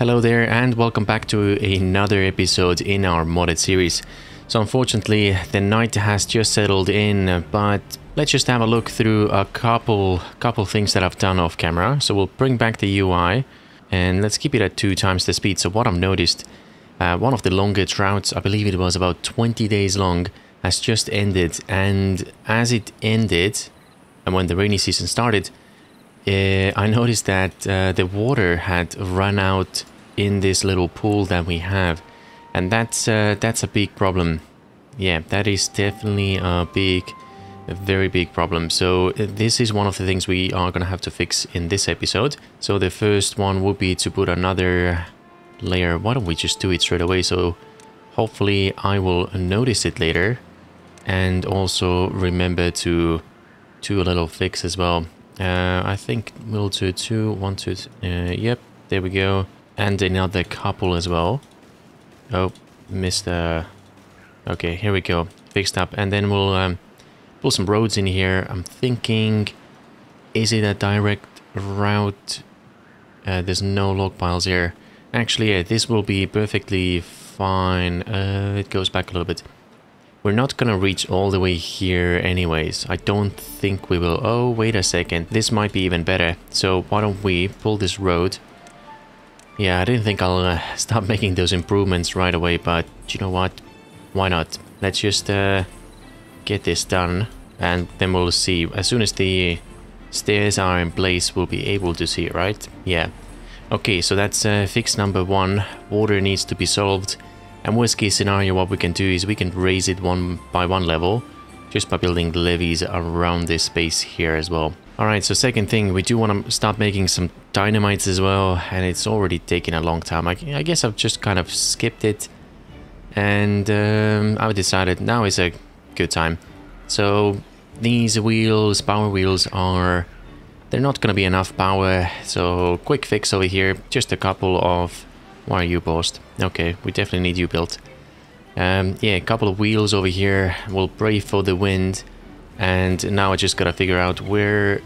Hello there and welcome back to another episode in our modded series. So unfortunately the night has just settled in but let's just have a look through a couple couple things that I've done off camera. So we'll bring back the UI and let's keep it at two times the speed. So what I've noticed, uh, one of the longer droughts, I believe it was about 20 days long, has just ended and as it ended and when the rainy season started uh, I noticed that uh, the water had run out in this little pool that we have. And that's uh, that's a big problem. Yeah that is definitely a big a very big problem. So uh, this is one of the things we are gonna have to fix in this episode. So the first one would be to put another layer. Why don't we just do it straight away? So hopefully I will notice it later. And also remember to do a little fix as well. Uh, I think we'll do two, one, two, uh, yep, there we go. And another couple as well. Oh, missed uh Okay, here we go. Fixed up. And then we'll um, pull some roads in here. I'm thinking, is it a direct route? Uh, there's no log piles here. Actually, yeah, this will be perfectly fine. Uh, it goes back a little bit. We're not gonna reach all the way here anyways. I don't think we will. Oh, wait a second. This might be even better. So why don't we pull this road? Yeah, I didn't think I'll uh, start making those improvements right away, but you know what? Why not? Let's just uh, get this done and then we'll see. As soon as the stairs are in place, we'll be able to see, right? Yeah. Okay, so that's uh, fix number one. Water needs to be solved. And worst case scenario, what we can do is we can raise it one by one level just by building levees around this space here as well. Alright, so second thing, we do want to start making some dynamites as well, and it's already taken a long time. I, I guess I've just kind of skipped it, and um, I've decided now is a good time. So these wheels, power wheels, are they're not going to be enough power, so quick fix over here, just a couple of why are you post? Okay, we definitely need you built. Um, yeah, a couple of wheels over here. We'll pray for the wind. And now I just gotta figure out where...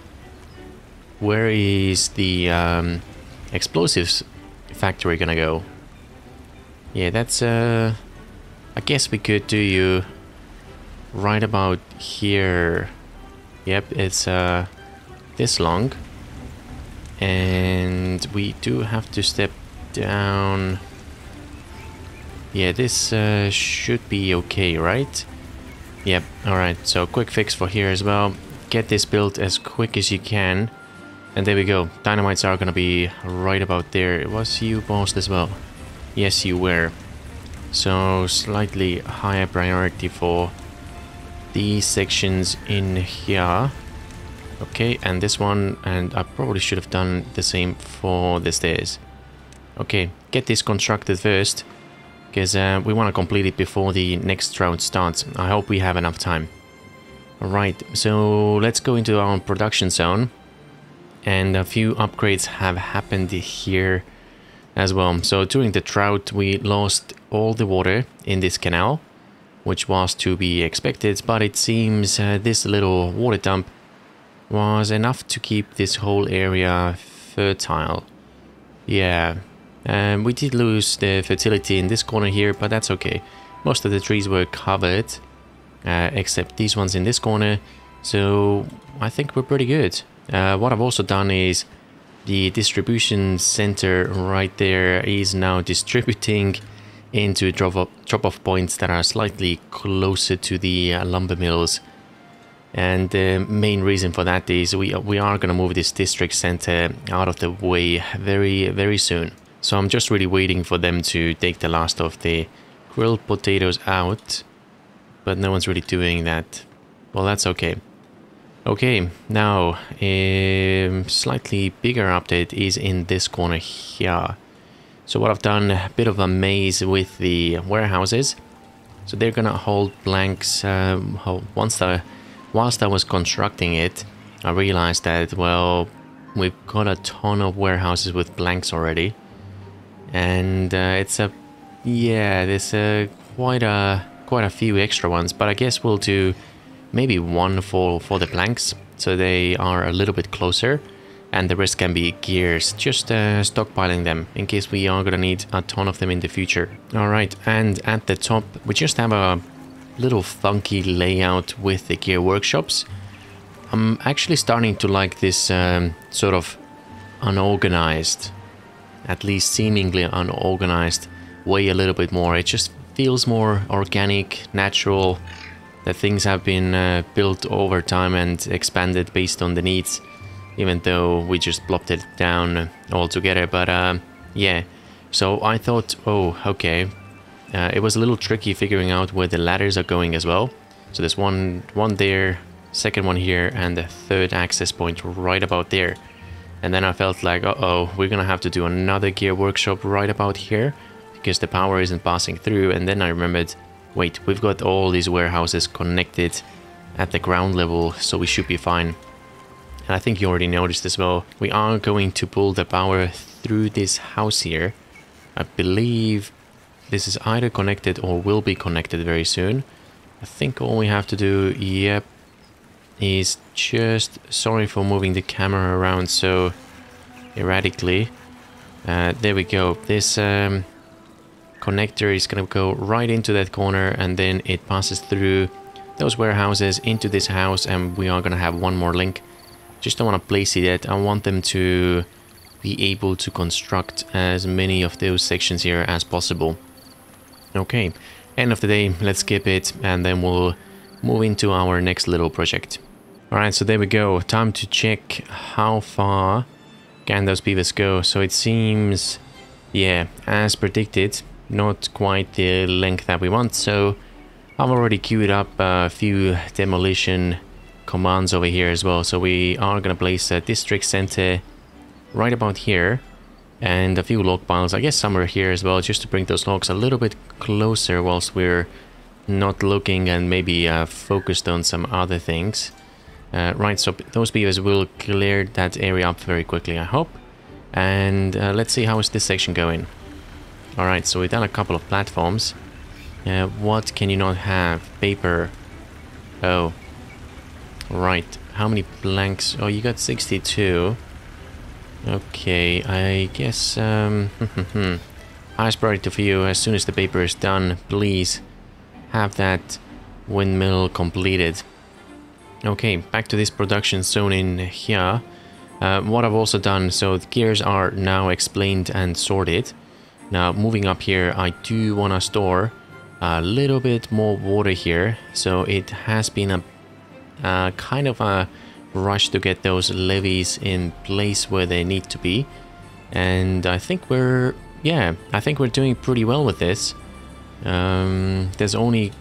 Where is the um, explosives factory gonna go? Yeah, that's... Uh, I guess we could do you right about here. Yep, it's uh, this long. And we do have to step down. Yeah, this uh, should be okay, right? Yep, alright, so quick fix for here as well. Get this built as quick as you can. And there we go. Dynamites are gonna be right about there. Was you bossed as well? Yes, you were. So, slightly higher priority for these sections in here. Okay, and this one, and I probably should have done the same for the stairs. Okay, get this constructed first, because uh, we want to complete it before the next round starts. I hope we have enough time. Alright, so let's go into our production zone. And a few upgrades have happened here as well. So during the drought, we lost all the water in this canal, which was to be expected, but it seems uh, this little water dump was enough to keep this whole area fertile. Yeah, um, we did lose the fertility in this corner here, but that's okay. Most of the trees were covered, uh, except these ones in this corner. So I think we're pretty good. Uh, what I've also done is the distribution center right there is now distributing into drop-off drop points that are slightly closer to the uh, lumber mills. And the main reason for that is we, we are going to move this district center out of the way very, very soon. So I'm just really waiting for them to take the last of the grilled potatoes out. But no one's really doing that. Well, that's okay. Okay, now a slightly bigger update is in this corner here. So what I've done, a bit of a maze with the warehouses. So they're gonna hold planks. Um, once the, whilst I was constructing it, I realized that, well, we've got a ton of warehouses with planks already and uh, it's a yeah there's a quite a quite a few extra ones but I guess we'll do maybe one for for the planks so they are a little bit closer and the rest can be gears, just uh, stockpiling them in case we are gonna need a ton of them in the future. Alright, and at the top we just have a little funky layout with the gear workshops. I'm actually starting to like this um, sort of unorganized, at least seemingly unorganized way a little bit more. It just feels more organic, natural, that things have been uh, built over time and expanded based on the needs even though we just plopped it down altogether. But uh, yeah, so I thought, oh, okay. Uh, it was a little tricky figuring out where the ladders are going as well. So there's one, one there, second one here, and the third access point right about there. And then I felt like, uh-oh, we're gonna have to do another gear workshop right about here because the power isn't passing through. And then I remembered, wait, we've got all these warehouses connected at the ground level, so we should be fine and I think you already noticed as well, we are going to pull the power through this house here. I believe this is either connected or will be connected very soon. I think all we have to do, yep, is just, sorry for moving the camera around so erratically. Uh, there we go. This um, connector is going to go right into that corner and then it passes through those warehouses into this house and we are going to have one more link just don't want to place it yet. I want them to be able to construct as many of those sections here as possible. Okay, end of the day, let's skip it and then we'll move into our next little project. Alright, so there we go. Time to check how far can those beavers go. So it seems, yeah, as predicted, not quite the length that we want. So I've already queued up a few demolition commands over here as well. So we are going to place a district center right about here and a few log piles. I guess somewhere here as well, just to bring those logs a little bit closer whilst we're not looking and maybe uh, focused on some other things. Uh, right, so those beavers will clear that area up very quickly, I hope. And uh, let's see how is this section going. Alright, so we've done a couple of platforms. Uh, what can you not have? Paper. Oh, Right, how many planks? Oh, you got 62. Okay, I guess, um, highest priority for you, as soon as the paper is done, please have that windmill completed. Okay, back to this production zone in here. Uh, what I've also done, so the gears are now explained and sorted. Now, moving up here, I do want to store a little bit more water here. So it has been a uh, kind of a rush to get those levees in place where they need to be. And I think we're, yeah, I think we're doing pretty well with this. Um, there's only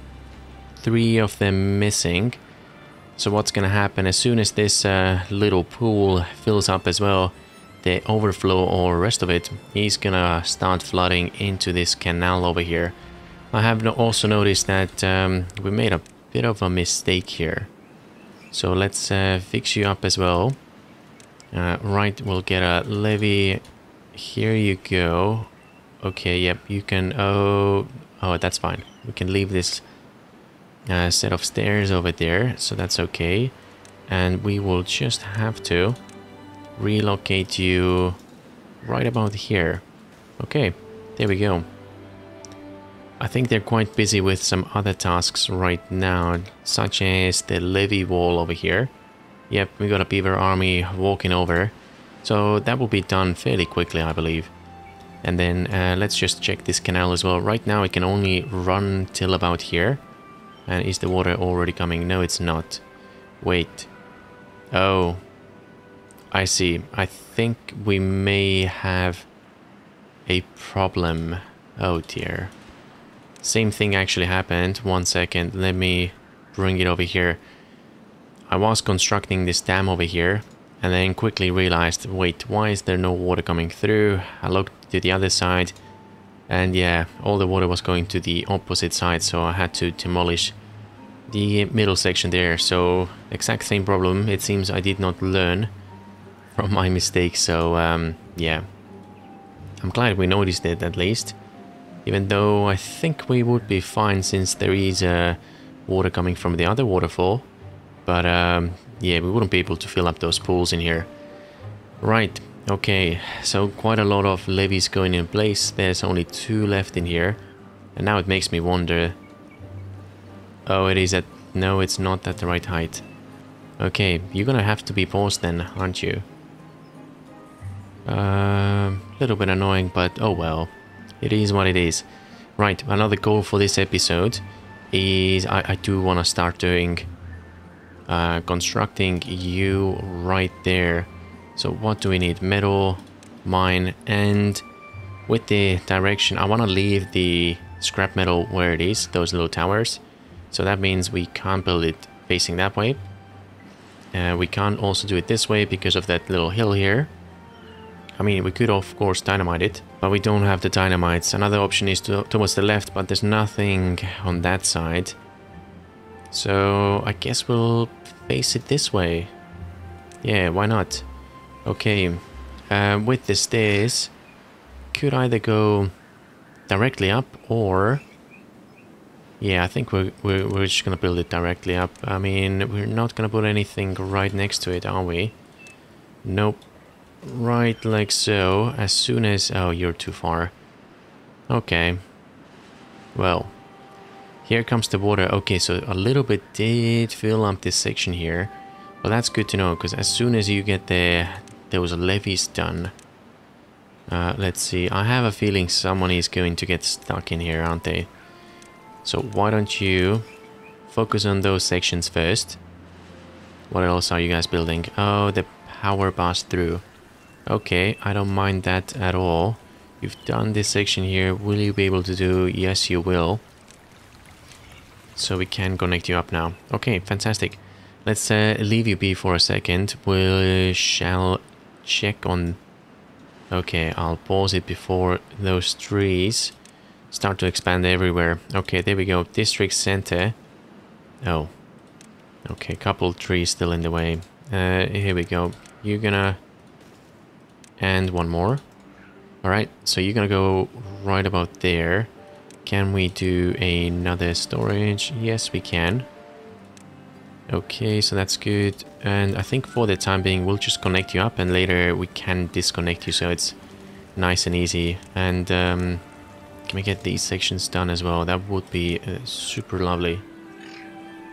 three of them missing. So what's gonna happen as soon as this uh, little pool fills up as well, the overflow or rest of it is gonna start flooding into this canal over here. I have also noticed that um, we made a bit of a mistake here. So let's uh, fix you up as well. Uh, right, we'll get a levee. Here you go. Okay, yep, you can... Oh, oh, that's fine. We can leave this uh, set of stairs over there, so that's okay. And we will just have to relocate you right about here. Okay, there we go. I think they're quite busy with some other tasks right now, such as the levee wall over here. Yep, we got a beaver army walking over. So that will be done fairly quickly, I believe. And then uh, let's just check this canal as well. Right now it can only run till about here. And is the water already coming? No, it's not. Wait. Oh. I see. I think we may have a problem. Oh dear. Same thing actually happened. One second, let me bring it over here. I was constructing this dam over here and then quickly realized, wait, why is there no water coming through? I looked to the other side and yeah, all the water was going to the opposite side, so I had to demolish the middle section there. So exact same problem. It seems I did not learn from my mistake. So um, yeah, I'm glad we noticed it at least. Even though I think we would be fine since there is uh, water coming from the other waterfall. But um, yeah, we wouldn't be able to fill up those pools in here. Right, okay, so quite a lot of levees going in place. There's only two left in here. And now it makes me wonder... Oh, it is at... No, it's not at the right height. Okay, you're gonna have to be paused then, aren't you? A uh, little bit annoying, but oh well. It is what it is. Right, another goal for this episode is I, I do want to start doing uh, constructing you right there. So what do we need? Metal, mine, and with the direction, I want to leave the scrap metal where it is, those little towers. So that means we can't build it facing that way. Uh, we can't also do it this way because of that little hill here. I mean, we could of course dynamite it, but we don't have the dynamites. Another option is to, towards the left, but there's nothing on that side. So I guess we'll face it this way. Yeah, why not? Okay, uh, with the stairs, could either go directly up or... Yeah, I think we're, we're, we're just gonna build it directly up. I mean, we're not gonna put anything right next to it, are we? Nope. Right like so. As soon as... Oh, you're too far. Okay. Well. Here comes the water. Okay, so a little bit did fill up this section here. Well, that's good to know, because as soon as you get the those levees done... Uh, let's see. I have a feeling someone is going to get stuck in here, aren't they? So why don't you focus on those sections first. What else are you guys building? Oh, the power pass through. Okay, I don't mind that at all. You've done this section here. Will you be able to do? Yes, you will. So we can connect you up now. Okay, fantastic. Let's uh, leave you be for a second. We shall check on... Okay, I'll pause it before those trees start to expand everywhere. Okay, there we go. District center. Oh. Okay, couple trees still in the way. Uh, here we go. You're gonna and one more. Alright, so you're gonna go right about there. Can we do another storage? Yes, we can. Okay, so that's good. And I think for the time being, we'll just connect you up and later we can disconnect you so it's nice and easy. And um, can we get these sections done as well? That would be uh, super lovely.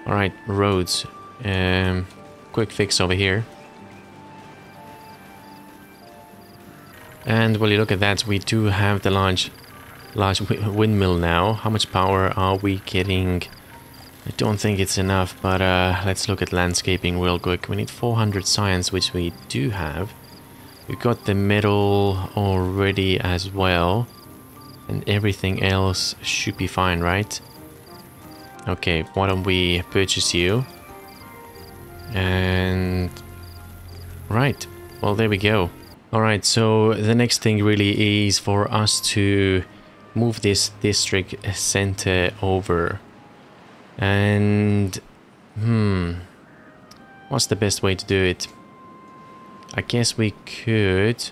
Alright, roads. Um, quick fix over here. And when you look at that, we do have the large, large windmill now. How much power are we getting? I don't think it's enough, but uh, let's look at landscaping real quick. We need 400 science, which we do have. We've got the metal already as well. And everything else should be fine, right? Okay, why don't we purchase you? And... Right, well there we go. Alright, so the next thing really is for us to move this district center over. And... Hmm... What's the best way to do it? I guess we could...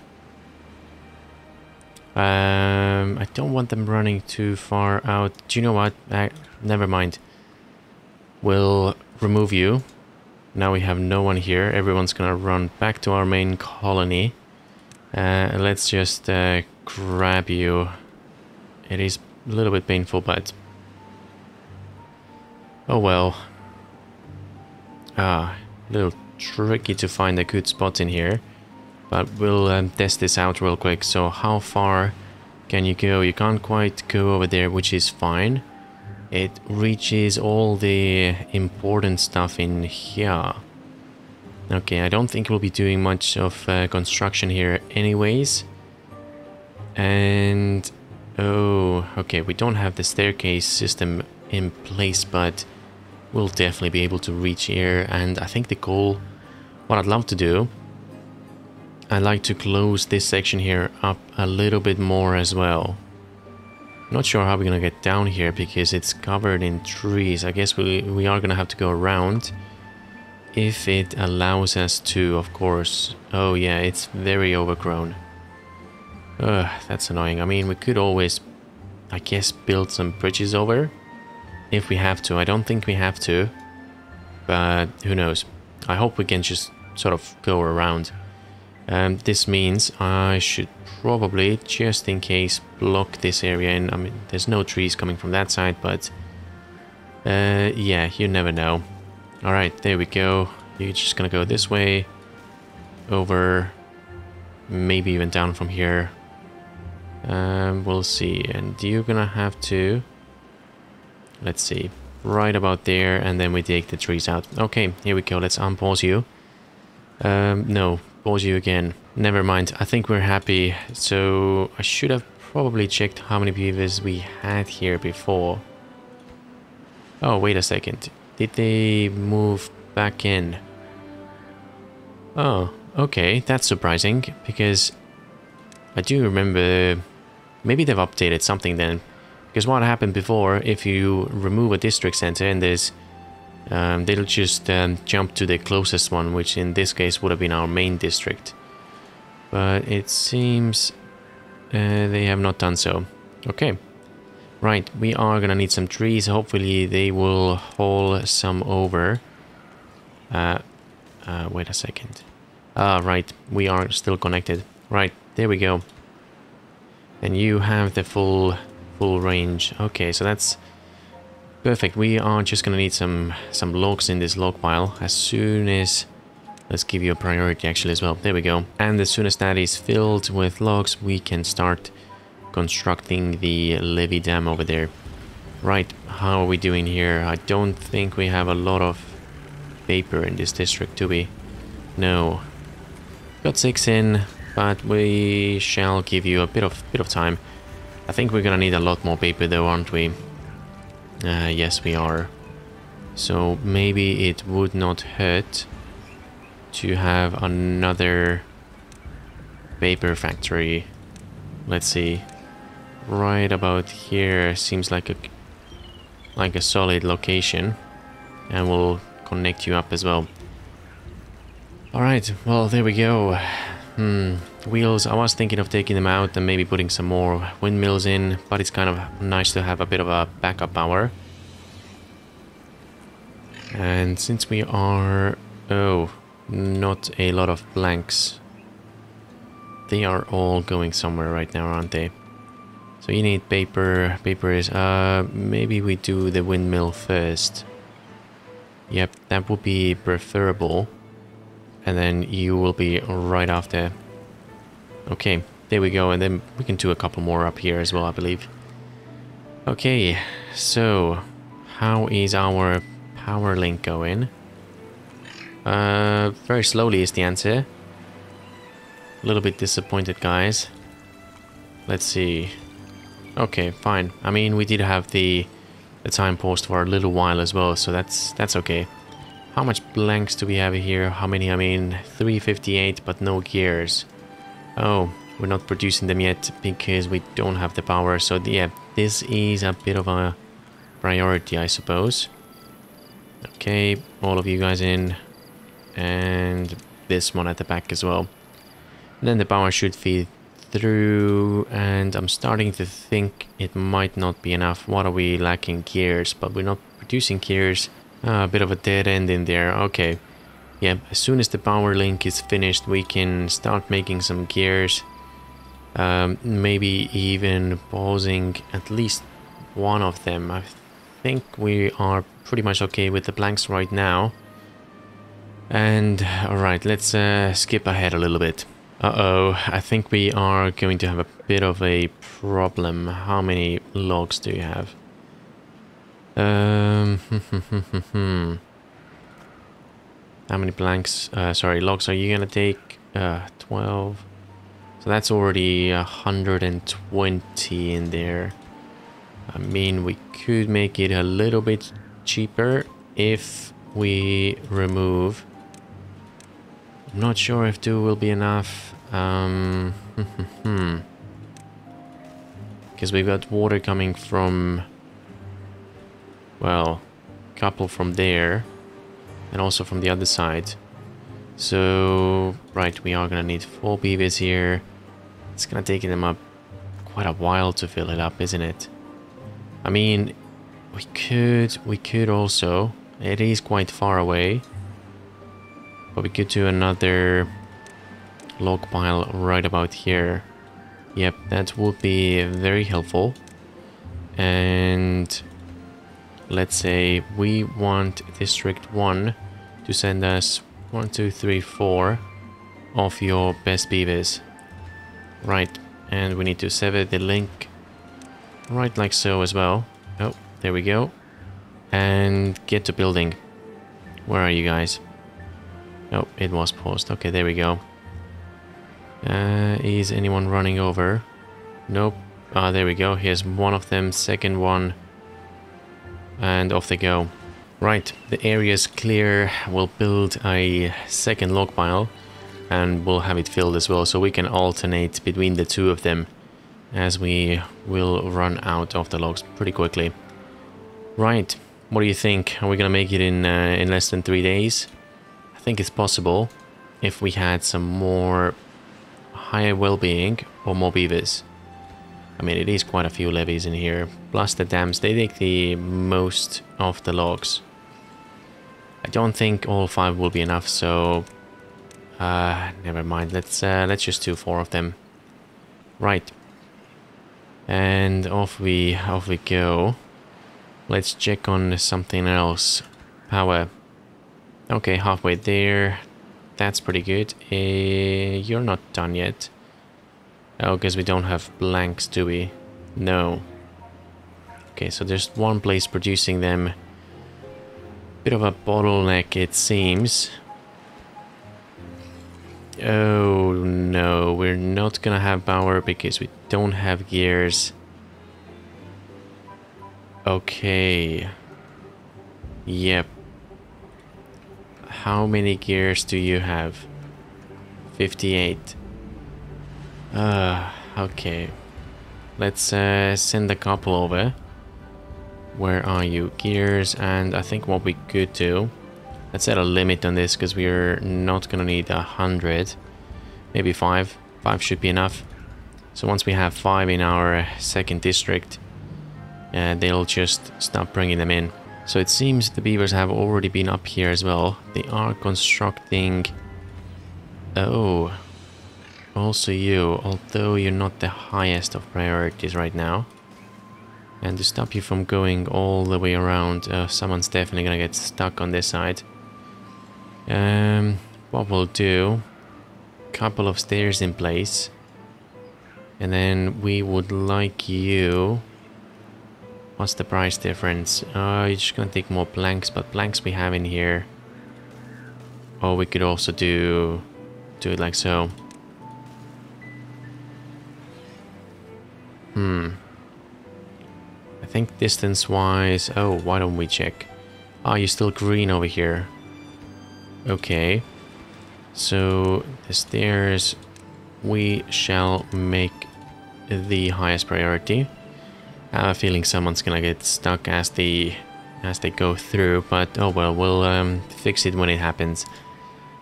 Um, I don't want them running too far out. Do you know what? Never mind. We'll remove you. Now we have no one here. Everyone's gonna run back to our main colony. Uh, let's just uh, grab you. It is a little bit painful, but... Oh well. Ah, a little tricky to find a good spot in here. But we'll um, test this out real quick. So how far can you go? You can't quite go over there, which is fine. It reaches all the important stuff in here. Okay, I don't think we'll be doing much of uh, construction here anyways. And... Oh, okay, we don't have the staircase system in place, but we'll definitely be able to reach here. And I think the goal, what I'd love to do, I'd like to close this section here up a little bit more as well. Not sure how we're gonna get down here because it's covered in trees. I guess we, we are gonna have to go around if it allows us to, of course. Oh yeah, it's very overgrown. Ugh, that's annoying. I mean, we could always, I guess, build some bridges over. If we have to. I don't think we have to. But who knows. I hope we can just sort of go around. Um, this means I should probably, just in case, block this area in. I mean, there's no trees coming from that side, but uh, yeah, you never know. Alright, there we go. You're just gonna go this way, over, maybe even down from here. Um, we'll see. And you're gonna have to, let's see, right about there, and then we take the trees out. Okay, here we go. Let's unpause you. Um, no, pause you again. Never mind. I think we're happy. So I should have probably checked how many beavers we had here before. Oh, wait a second. Did they move back in? Oh, okay. That's surprising because I do remember maybe they've updated something then. Because what happened before, if you remove a district center and there's um, they'll just um, jump to the closest one, which in this case would have been our main district. But it seems uh, they have not done so. Okay. Right, we are gonna need some trees. Hopefully they will haul some over. Uh, uh, wait a second. Ah, right, we are still connected. Right, there we go. And you have the full full range. Okay, so that's perfect. We are just gonna need some some logs in this log pile as soon as let's give you a priority actually as well. There we go. And as soon as that is filled with logs, we can start constructing the levee dam over there. Right, how are we doing here? I don't think we have a lot of paper in this district, do we? No. Got six in, but we shall give you a bit of bit of time. I think we're gonna need a lot more paper though, aren't we? Uh, yes, we are. So maybe it would not hurt to have another paper factory. Let's see right about here seems like a like a solid location and we'll connect you up as well. All right well there we go. Hmm wheels i was thinking of taking them out and maybe putting some more windmills in but it's kind of nice to have a bit of a backup power. And since we are oh not a lot of planks they are all going somewhere right now aren't they so you need paper. Paper is, uh, maybe we do the windmill first. Yep, that would be preferable. And then you will be right after. Okay, there we go. And then we can do a couple more up here as well, I believe. Okay, so how is our power link going? Uh, very slowly is the answer. A little bit disappointed, guys. Let's see. Okay, fine. I mean, we did have the the time paused for a little while as well, so that's that's okay. How much planks do we have here? How many? I mean, 358, but no gears. Oh, we're not producing them yet because we don't have the power. So yeah, this is a bit of a priority, I suppose. Okay, all of you guys in. And this one at the back as well. Then the power should feed through and I'm starting to think it might not be enough. What are we lacking? Gears, but we're not producing gears. Ah, a bit of a dead end in there. Okay. Yeah, as soon as the power link is finished, we can start making some gears. Um, maybe even pausing at least one of them. I think we are pretty much okay with the planks right now. And alright, let's uh, skip ahead a little bit. Uh-oh, I think we are going to have a bit of a problem. How many logs do you have? Um, How many planks, uh, sorry, logs are you gonna take? Uh, 12. So that's already 120 in there. I mean, we could make it a little bit cheaper if we remove I'm not sure if two will be enough. Um, because we've got water coming from, well, a couple from there and also from the other side. So, right, we are gonna need four beavers here. It's gonna take them up quite a while to fill it up, isn't it? I mean, we could, we could also, it is quite far away. But we could do another log pile right about here. Yep, that would be very helpful. And let's say we want District 1 to send us one, two, three, four of your best beavers. Right, and we need to sever the link right like so as well. Oh, there we go. And get to building. Where are you guys? Oh, it was paused. Okay, there we go. Uh, is anyone running over? Nope. Ah, there we go. Here's one of them, second one. And off they go. Right, the area is clear. We'll build a second log pile and we'll have it filled as well so we can alternate between the two of them as we will run out of the logs pretty quickly. Right, what do you think? Are we gonna make it in, uh, in less than three days? I think it's possible if we had some more higher well-being or more beavers. I mean, it is quite a few levees in here. Plus the dams, they take the most of the logs. I don't think all five will be enough, so... Uh, never mind. Let's, uh, let's just do four of them. Right. And off we, off we go. Let's check on something else. Power. Okay, halfway there. That's pretty good. Uh, you're not done yet. Oh, because we don't have planks, do we? No. Okay, so there's one place producing them. Bit of a bottleneck, it seems. Oh, no. We're not gonna have power because we don't have gears. Okay. Yep. How many gears do you have? 58. Uh, okay. Let's uh, send a couple over. Where are you? Gears, and I think what we could do... Let's set a limit on this, because we're not gonna need a hundred. Maybe five. Five should be enough. So once we have five in our second district, uh, they'll just stop bringing them in. So it seems the beavers have already been up here as well. They are constructing... Oh, also you, although you're not the highest of priorities right now. And to stop you from going all the way around, uh, someone's definitely gonna get stuck on this side. Um, what we'll do, couple of stairs in place. And then we would like you... What's the price difference? Uh, you're just gonna take more planks, but planks we have in here. Or we could also do... Do it like so. Hmm. I think distance-wise... Oh, why don't we check? Ah, oh, you're still green over here. Okay. So, the stairs we shall make the highest priority. I have a feeling someone's gonna get stuck as they as they go through, but oh well, we'll um, fix it when it happens.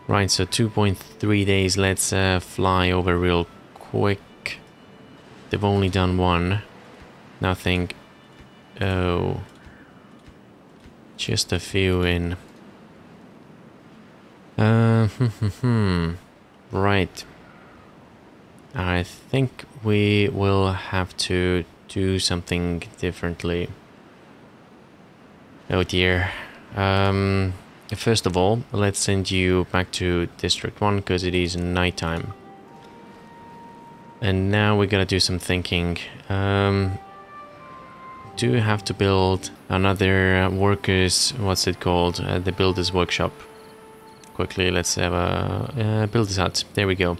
Right, so 2.3 days, let's uh, fly over real quick. They've only done one. Nothing. Oh. Just a few in. Uh, hmm, hmm, hmm. Right. I think we will have to do something differently. Oh dear. Um, first of all, let's send you back to District 1 because it is nighttime. And now we're gonna do some thinking. Um, do have to build another workers, what's it called, uh, the builder's workshop? Quickly, let's have a uh, builder's hut. There we go.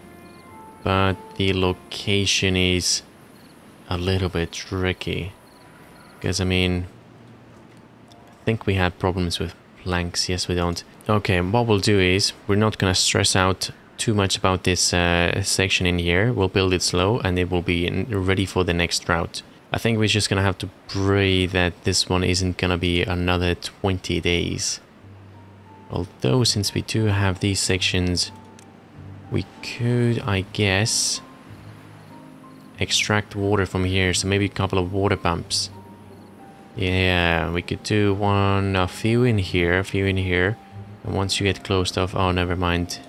But the location is a little bit tricky. Because, I mean, I think we had problems with planks. Yes, we don't. Okay, what we'll do is, we're not gonna stress out too much about this uh, section in here. We'll build it slow and it will be ready for the next route. I think we're just gonna have to pray that this one isn't gonna be another 20 days. Although since we do have these sections, we could, I guess, extract water from here. So maybe a couple of water pumps. Yeah, we could do one, a few in here, a few in here. And once you get closed off, oh, never mind.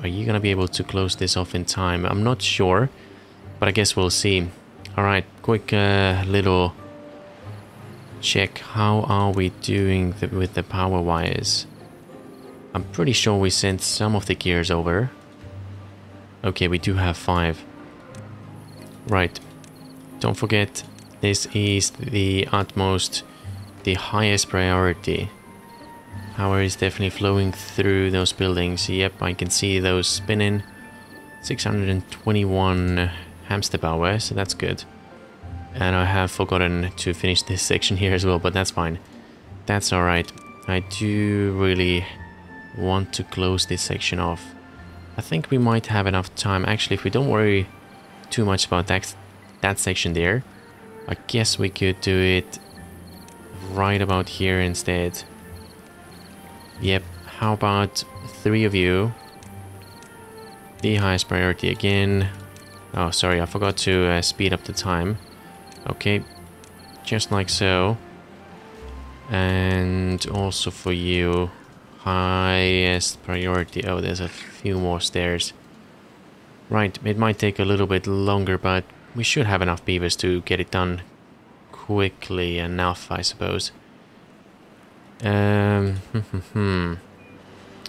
Are you gonna be able to close this off in time? I'm not sure, but I guess we'll see. Alright, quick uh, little check. How are we doing the, with the power wires? I'm pretty sure we sent some of the gears over. Okay, we do have five. Right. Don't forget, this is the utmost, the highest priority. Power is definitely flowing through those buildings. Yep, I can see those spinning. 621 hamster power, so that's good. And I have forgotten to finish this section here as well, but that's fine. That's alright. I do really want to close this section off. I think we might have enough time. Actually, if we don't worry too much about that, that section there, I guess we could do it right about here instead. Yep, how about three of you? The highest priority again. Oh, sorry, I forgot to uh, speed up the time. Okay, just like so. And also for you, highest priority. Oh, there's a few more stairs. Right, it might take a little bit longer, but we should have enough beavers to get it done quickly enough, I suppose. Um,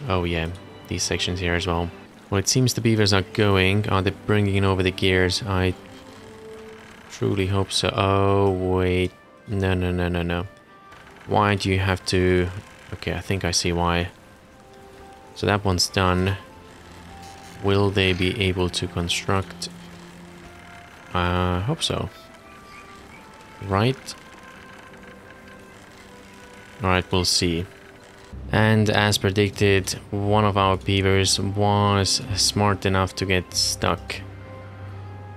oh yeah, these sections here as well. Well, it seems the beavers are going. Are they bringing over the gears? I truly hope so. Oh, wait. No, no, no, no, no. Why do you have to... Okay, I think I see why. So that one's done. Will they be able to construct? I uh, hope so. Right? Alright, we'll see. And as predicted, one of our beavers was smart enough to get stuck.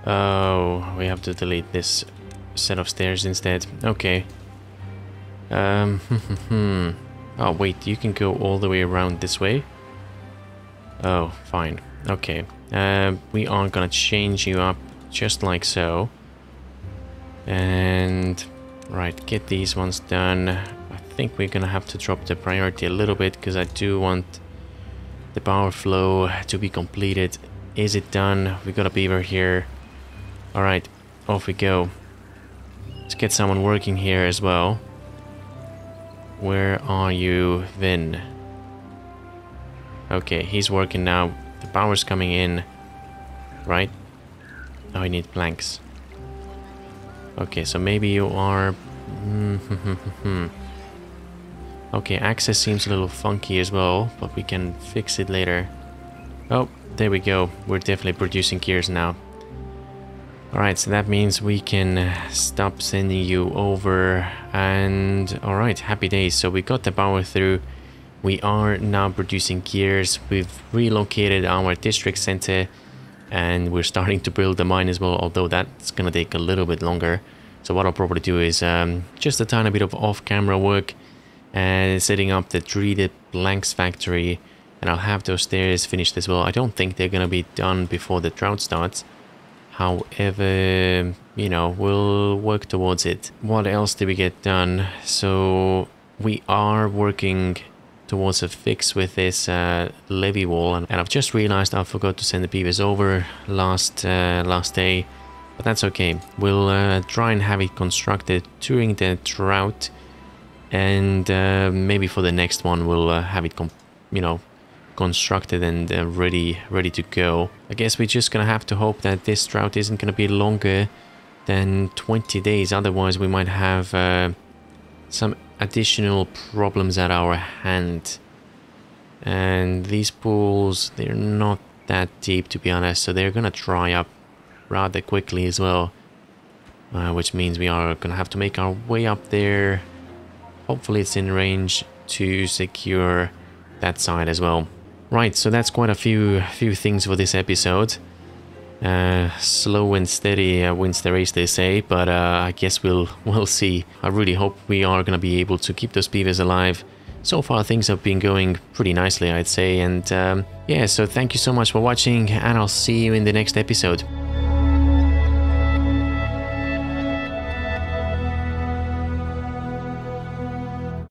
Oh, we have to delete this set of stairs instead. Okay. Um, oh wait, you can go all the way around this way? Oh, fine. Okay. Uh, we are gonna change you up just like so. And, right, get these ones done I think we're gonna have to drop the priority a little bit because I do want the power flow to be completed. Is it done? We got a beaver here. Alright, off we go. Let's get someone working here as well. Where are you, Vin? Okay, he's working now. The power's coming in. Right? Now I need planks. Okay, so maybe you are... Hmm, hmm, hmm, Okay, access seems a little funky as well, but we can fix it later. Oh, there we go. We're definitely producing gears now. Alright, so that means we can stop sending you over and alright, happy days. So we got the power through. We are now producing gears. We've relocated our district center and we're starting to build the mine as well, although that's gonna take a little bit longer. So what I'll probably do is um, just a tiny bit of off-camera work and setting up the treated planks factory and I'll have those stairs finished as well. I don't think they're gonna be done before the drought starts. However, you know, we'll work towards it. What else did we get done? So we are working towards a fix with this uh, levee wall. And, and, I've just realized I forgot to send the beavers over last uh, last day but that's okay. We'll uh, try and have it constructed during the drought and uh, maybe for the next one we'll uh, have it you know constructed and uh, ready ready to go. I guess we're just gonna have to hope that this drought isn't gonna be longer than 20 days. Otherwise we might have some additional problems at our hand and these pools they're not that deep to be honest so they're gonna dry up rather quickly as well uh, which means we are gonna have to make our way up there hopefully it's in range to secure that side as well. Right, so that's quite a few few things for this episode. Uh, slow and steady uh, wins the race, they say, but uh, I guess we'll we'll see. I really hope we are gonna be able to keep those beavers alive. So far, things have been going pretty nicely, I'd say, and um, yeah. So thank you so much for watching, and I'll see you in the next episode.